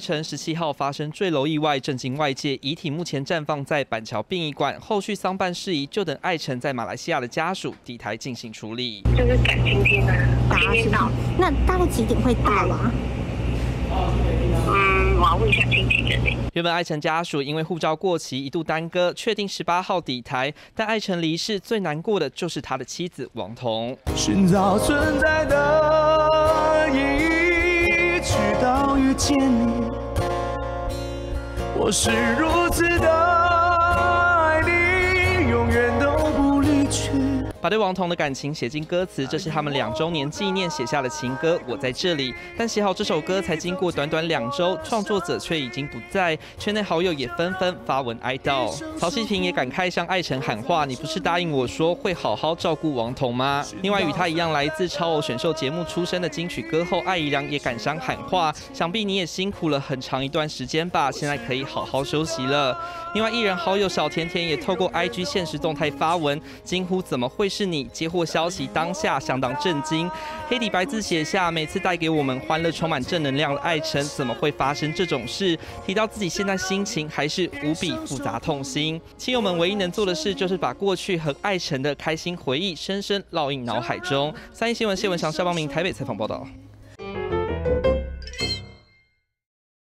艾辰十七号发生坠楼意外，震惊外界。遗体目前暂放在板桥殡仪馆，后续丧办事宜就等艾辰在马来西亚的家属抵台进行处理。就是赶今天啊，今天到。那大概几点会到啊？嗯，我要问一下亲戚人原本艾辰家属因为护照过期一度耽搁，确定十八号抵台，但艾辰离世最难过的就是他的妻子王彤。寻找存在的意义，直到遇见你，我是如此的把对王彤的感情写进歌词，这是他们两周年纪念写下的情歌《我在这里》。但写好这首歌才经过短短两周，创作者却已经不在，圈内好友也纷纷发文哀悼。曹希平也感慨向艾辰喊话：“你不是答应我说会好好照顾王彤吗？”另外，与他一样来自超偶选秀节目出身的金曲歌后艾怡良也感伤喊话：“想必你也辛苦了很长一段时间吧，现在可以好好休息了。”另外，艺人好友小甜甜也透过 IG 现实动态发文，惊呼：“怎么会？”是你接获消息当下相当震惊，黑底白字写下：每次带给我们欢乐、充满正能量的爱晨，怎么会发生这种事？提到自己现在心情还是无比复杂、痛心。亲友们唯一能做的事，就是把过去和爱晨的开心回忆深深烙印脑海中。三一新闻谢文祥、肖邦明台北采访报道。